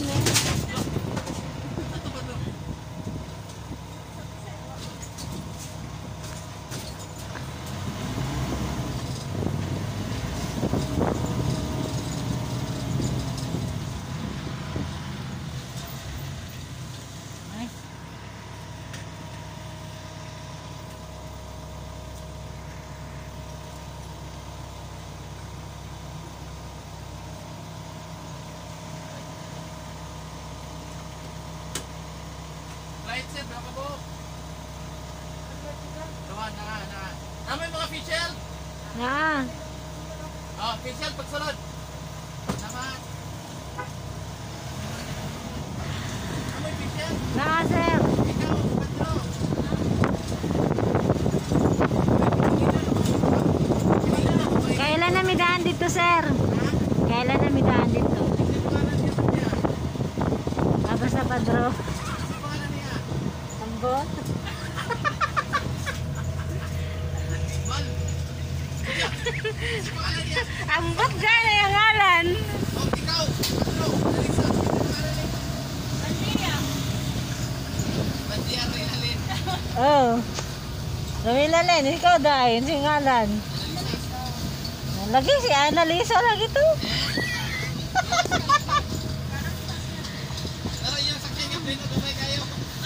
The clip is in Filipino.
né? Light set, baka po. Tuwan, na, na. Naman mga official. Ah, Oh, official, pagsunod. Naman. Naman official. na sir. Ikaw, patro. Kailan na midaan dito, sir? Kailan na midaan dito? Tapos sa padro. Ambot. Ambot gana yung ngalan. Oh. Lumilalin, ikaw dahil, si ngalan. Lagi si Annalisa lagi to.